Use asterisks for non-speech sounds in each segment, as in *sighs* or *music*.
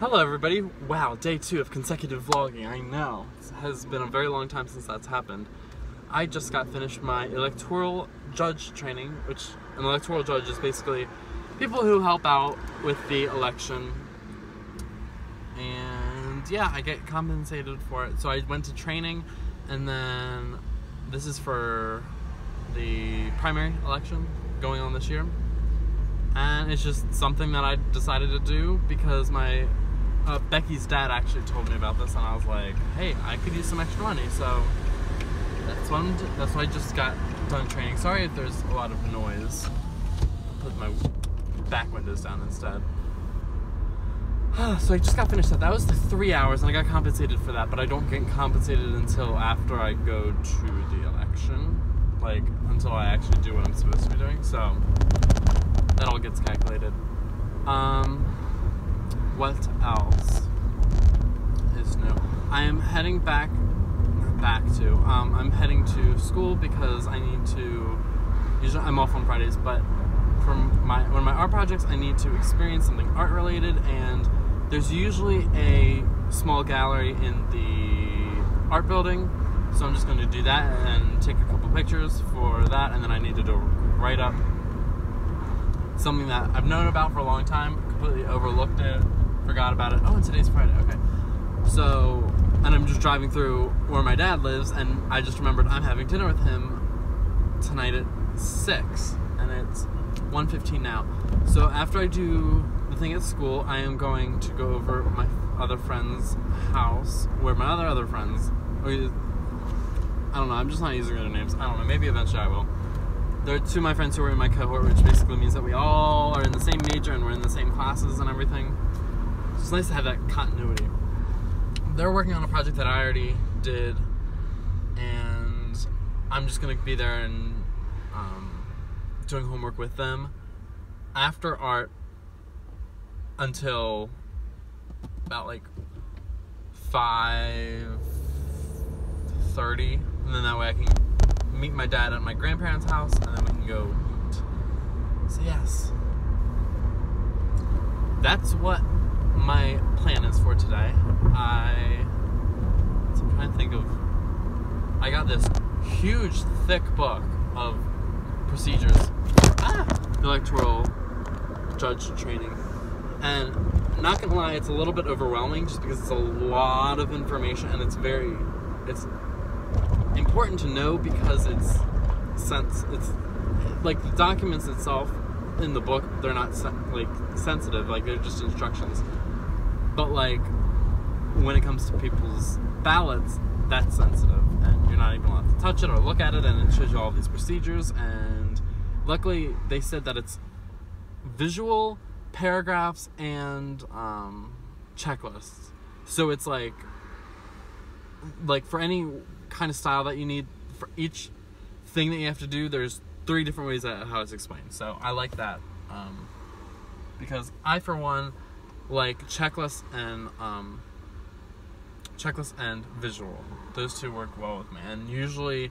Hello, everybody. Wow, day two of consecutive vlogging. I know. It has been a very long time since that's happened. I just got finished my electoral judge training, which an electoral judge is basically people who help out with the election. And yeah, I get compensated for it. So I went to training, and then this is for the primary election going on this year. And it's just something that I decided to do because my uh, Becky's dad actually told me about this, and I was like, "Hey, I could use some extra money." So that's I'm, that's why I just got done training. Sorry if there's a lot of noise. I'll put my back windows down instead. *sighs* so I just got finished that. That was the three hours, and I got compensated for that. But I don't get compensated until after I go to the election, like until I actually do what I'm supposed to be doing. So that all gets calculated. Um what else? Is new? I am heading back back to um, I'm heading to school because I need to usually I'm off on Fridays but from my one of my art projects I need to experience something art related and there's usually a small gallery in the art building so I'm just going to do that and take a couple pictures for that and then I need to do write up something that I've known about for a long time completely overlooked it forgot about it. Oh, and today's Friday. Okay. So, and I'm just driving through where my dad lives, and I just remembered I'm having dinner with him tonight at six, and it's 1:15 now. So after I do the thing at school, I am going to go over my other friend's house, where my other other friends. Oh, I don't know. I'm just not using their names. I don't know. Maybe eventually I will. There are two of my friends who are in my cohort, which basically means that we all are in the same major and we're in the same classes and everything it's nice to have that continuity. They're working on a project that I already did, and I'm just gonna be there and um, doing homework with them after art until about like five thirty, and then that way I can meet my dad at my grandparents' house, and then we can go eat. So yes, that's what my plan is for today. I I'm trying to think of. I got this huge, thick book of procedures, ah, electoral judge training, and not gonna lie, it's a little bit overwhelming just because it's a lot of information and it's very, it's important to know because it's sense it's like the documents itself in the book they're not like sensitive like they're just instructions but like when it comes to people's ballots, that's sensitive, and you're not even allowed to touch it or look at it, and it shows you all these procedures. And luckily, they said that it's visual paragraphs and um, checklists. So it's like like for any kind of style that you need for each thing that you have to do, there's three different ways that how it's explained. So I like that um, because I, for one like checklist and um, checklist and visual. Those two work well with me, and usually,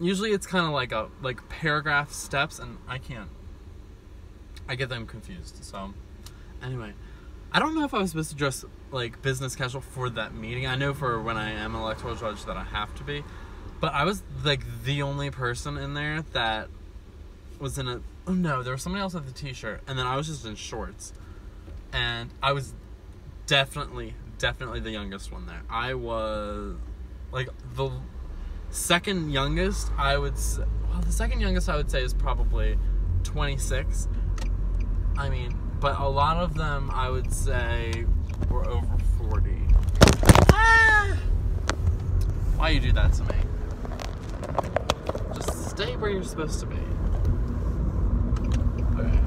usually it's kind of like a like paragraph steps, and I can't. I get them confused. So, anyway, I don't know if I was supposed to dress like business casual for that meeting. I know for when I am an electoral judge that I have to be, but I was like the only person in there that was in a. Oh no, there was somebody else with a t-shirt, and then I was just in shorts and I was definitely, definitely the youngest one there. I was like the second youngest. I would say, well, the second youngest I would say is probably 26. I mean, but a lot of them I would say were over 40. Ah! Why you do that to me? Just stay where you're supposed to be. Okay.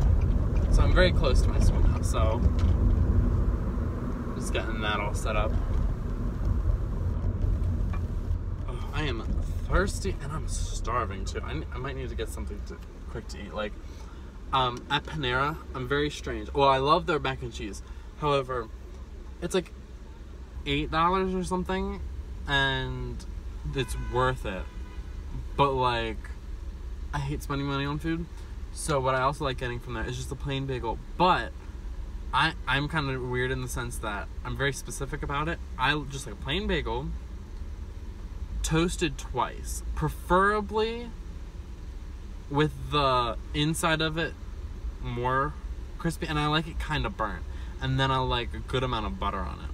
So I'm very close to my school now, so just getting that all set up. Oh, I am thirsty and I'm starving too. I, I might need to get something to, quick to eat. Like um, at Panera, I'm very strange. Well, I love their mac and cheese. However, it's like eight dollars or something, and it's worth it. But like, I hate spending money on food. So what I also like getting from there is just a plain bagel. But I I'm kind of weird in the sense that I'm very specific about it. I just like a plain bagel, toasted twice, preferably with the inside of it more crispy, and I like it kind of burnt, and then I like a good amount of butter on it.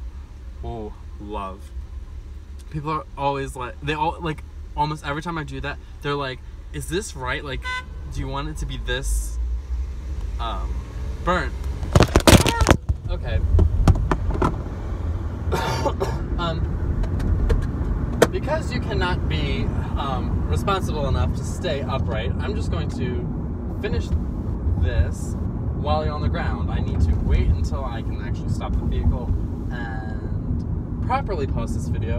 Oh, love. People are always like they all like almost every time I do that, they're like, "Is this right? Like, do you want it to be this um burnt?" Okay. um, because you cannot be um, responsible enough to stay upright, I'm just going to finish this while you're on the ground. I need to wait until I can actually stop the vehicle and properly post this video.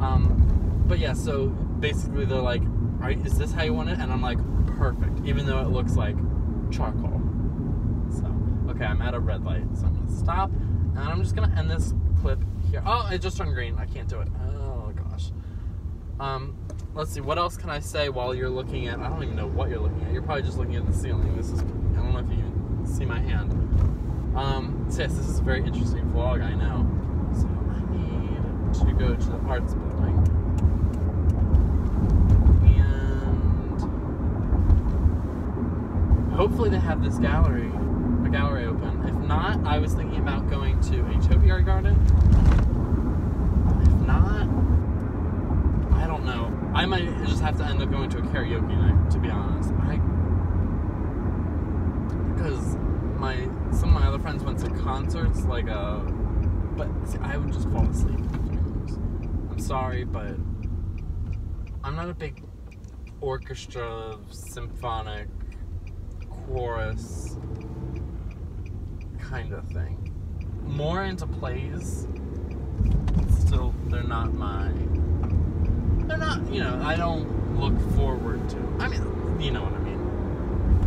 Um, but yeah, so basically they're like, is this how you want it? And I'm like, perfect, even though it looks like charcoal. So, okay, I'm at a red light, so I'm gonna stop, and I'm just gonna end this clip here. Oh, it just turned green. I can't do it. Oh gosh. Um, let's see. What else can I say while you're looking at? I don't even know what you're looking at. You're probably just looking at the ceiling. This is. I don't know if you can see my hand. Um, so yes, this is a very interesting vlog. I know. So I need to go to the arts building. Hopefully they have this gallery, a gallery open. If not, I was thinking about going to a topiary garden. If not, I don't know. I might just have to end up going to a karaoke night, to be honest. I because my some of my other friends went to concerts, like uh, but see, I would just fall asleep. I'm sorry, but I'm not a big orchestra, symphonic, chorus kind of thing. More into plays. Still, they're not my. They're not, you know, I don't look forward to. I mean, you know what I mean.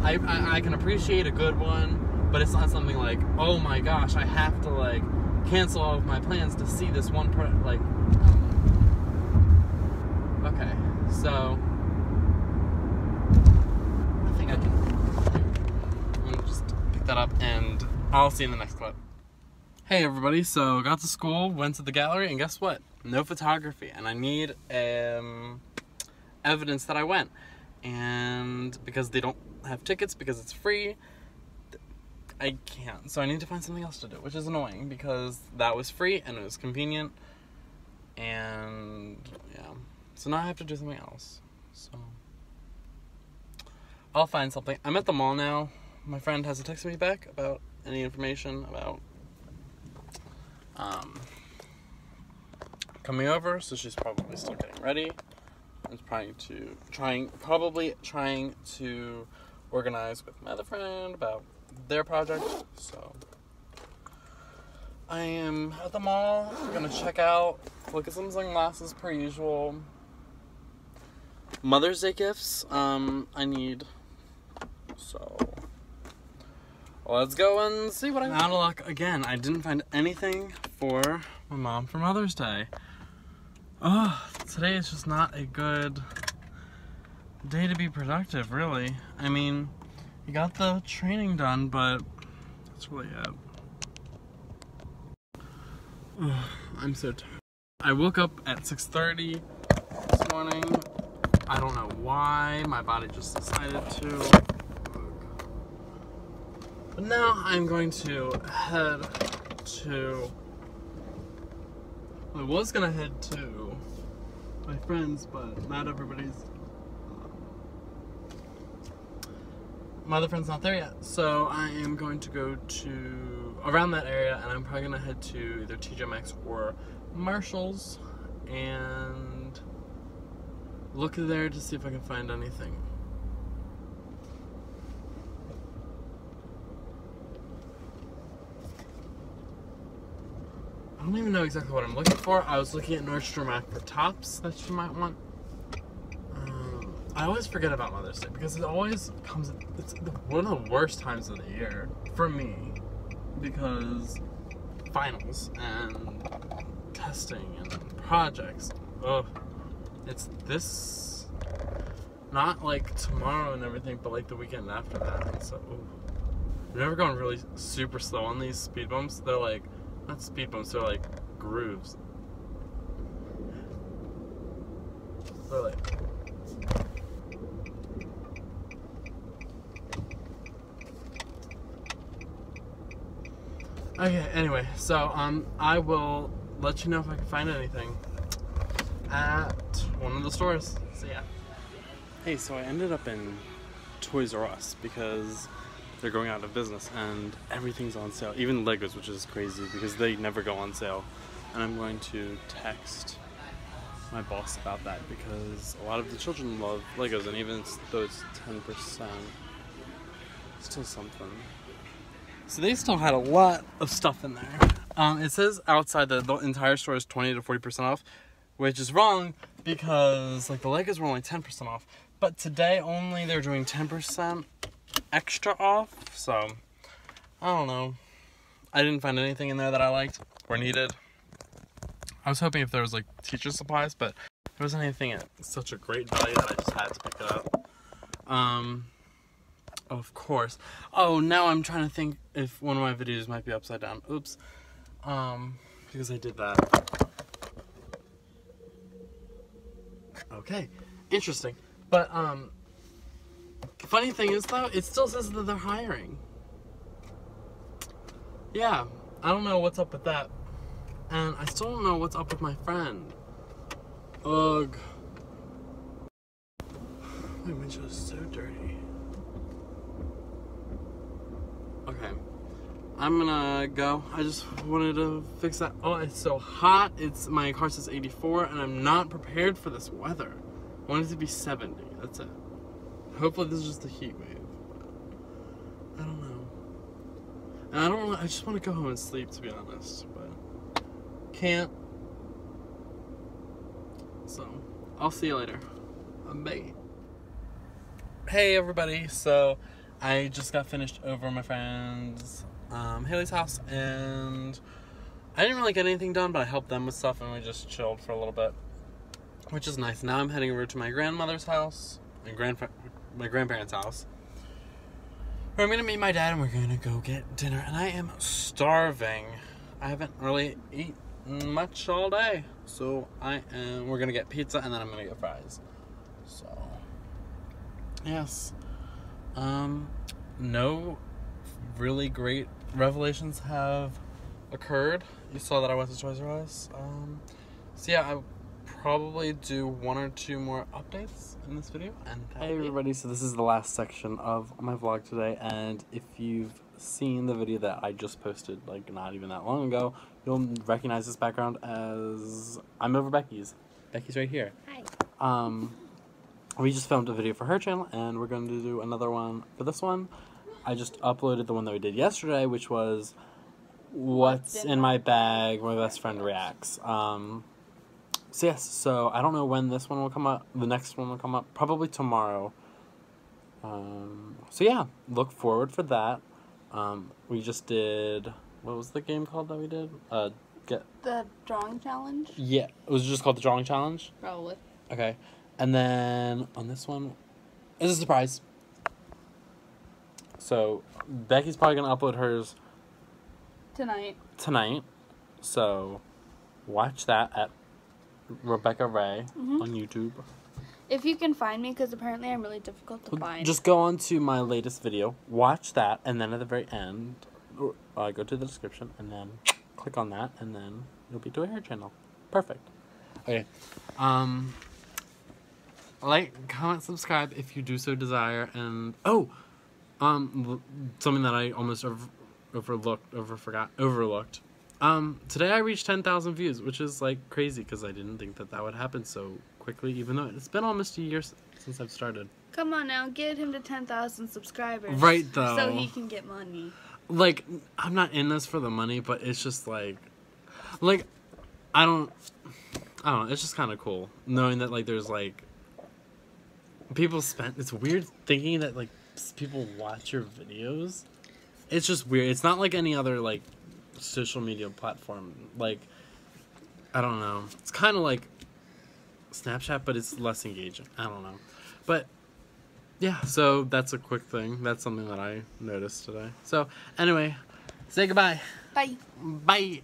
I, I, I can appreciate a good one, but it's not something like, oh my gosh, I have to like cancel all of my plans to see this one pro like. Okay, so I think I can. I'm gonna just pick that up and I'll see you in the next clip. Hey everybody, so got to school, went to the gallery, and guess what? No photography, and I need um, evidence that I went. And because they don't have tickets, because it's free, I can't. So I need to find something else to do, which is annoying because that was free and it was convenient. And yeah, so now I have to do something else. So I'll find something. I'm at the mall now. My friend hasn't texted me back about any information about um, coming over, so she's probably still getting ready. I'm trying to trying probably trying to organize with my other friend about their project. So I am at the mall. I'm gonna check out, look at some sunglasses per usual. Mother's Day gifts. Um, I need. So let's go and see what I out of luck again. I didn't find anything for my mom for Mother's Day. Oh, today is just not a good day to be productive, really. I mean, you got the training done, but that's really it. Oh, I'm so tired. I woke up at 6.30 this morning. I don't know why. My body just decided to. Now I'm going to head to. I was gonna head to my friends, but not everybody's. Um, my other friend's not there yet, so I am going to go to around that area, and I'm probably gonna head to either TJ Maxx or Marshalls and look there to see if I can find anything. I don't even know exactly what I'm looking for. I was looking at Nordstrom Rack for tops that you might want. Um, I always forget about Mother's Day because it always comes. It's one of the worst times of the year for me because finals and testing and projects. Ugh, it's this. Not like tomorrow and everything, but like the weekend after that. So, ooh. I've never gone really super slow on these speed bumps. They're like, not speed bumps, they're like grooves. They're like. Okay, anyway, so um, I will let you know if I can find anything at one of the stores. So yeah. Hey, so I ended up in Toys R Us because they're going out of business and everything's on sale, even Legos, which is crazy because they never go on sale. And I'm going to text my boss about that because a lot of the children love Legos, and even though it's 10%, it's still something. So they still had a lot of stuff in there. Um, it says outside that the entire store is 20 to 40% off, which is wrong because like the Legos were only 10% off. But today only they're doing 10% extra off. So I don't know. I didn't find anything in there that I liked or needed. I was hoping if there was like teacher supplies, but there wasn't anything at such a great value that I just had to pick it up. Um, of course. Oh, now I'm trying to think if one of my videos might be upside down. Oops. Um, because I did that. Okay, interesting. But um, funny thing is though, it still says that they're hiring. Yeah, I don't know what's up with that. And I still don't know what's up with my friend. Ugh. My windshield is so dirty. Okay. I'm gonna go. I just wanted to fix that. Oh, it's so hot. It's my car says 84, and I'm not prepared for this weather. I want it to be 70. That's it. Hopefully, this is just a heat wave. I don't know. And I don't. I just want to go home and sleep, to be honest. But can't. So, I'll see you later. Bye. Hey everybody, so I just got finished over my friend's um, Haley's house and I didn't really get anything done, but I helped them with stuff and we just chilled for a little bit, which is nice. Now I'm heading over to my grandmother's house, my grand my grandparents' house. Where I'm gonna meet my dad and we're gonna go get dinner, and I am starving. I haven't really eaten much all day. So I am we're gonna get pizza and then I'm gonna get fries. So yes. Um no really great revelations have occurred. You saw that I went to Toys R Us. Um so yeah, I probably do one or two more updates in this video and hey everybody. So this is the last section of my vlog today and if you've seen the video that I just posted like not even that long ago you'll recognize this background as I'm over Becky's. Becky's right here. Hi. um we just filmed a video for her channel and we're going to do another one for this one. I just uploaded the one that we did yesterday which was what's in my bag my best friend reacts. Um so yes, so I don't know when this one will come up. The next one will come up probably tomorrow. Um, so yeah, look forward for that. Um, we just did. What was the game called that we did? Uh, get The drawing challenge? yeah. It was just called the drawing challenge. Probably. Okay, and then on this one, is a surprise. So Becky's probably gonna upload hers Tonight. tonight. So watch that at Rebecca Ray Mhm. on YouTube. If you can find me, because apparently I'm really difficult to find. Just go on to my latest video, watch that, and then at the very end, uh, go to the description, and then click on that, and then you'll be to her channel. Perfect. Okay. Um. Like, comment, subscribe if you do so desire, and oh, um, something that I almost over, overlooked, over forgot, overlooked. Um, today I reached 10,000 views, which is like crazy because I didn't think that that would happen so quickly, even though it's been almost a year s- since I've started. Come on now, get him to 10,000 subscribers. Right, though. So he can get money. Like, I'm not in this for the money, but it's just like, like, I don't, I don't know. It's just kind of cool knowing that like there's like people spent. It's weird thinking that like people watch your videos. It's just weird. It's not like any other like social media platform. Like, I don't know. It's kind of like Snapchat, but it's less engaging. I don't know, but yeah, so that's a quick thing. That's something that I noticed today. So anyway, say goodbye. Bye. Bye.